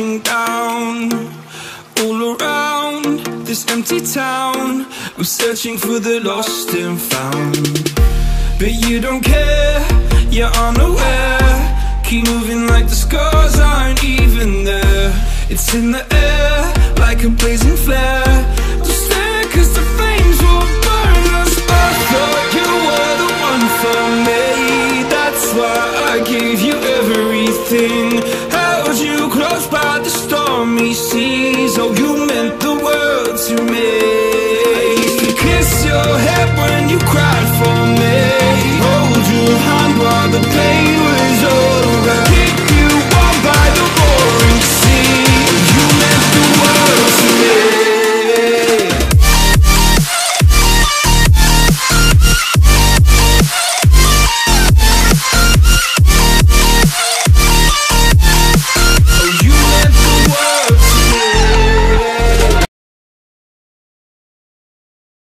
down. All around this empty town I'm searching for the lost and found. But you don't care, you're unaware. Keep moving like the scars aren't even there. It's in the air, like a blazing flare. Just the flames will burn us. I thought you were the one for me. That's why I gave you everything by the stormy seas. Oh, you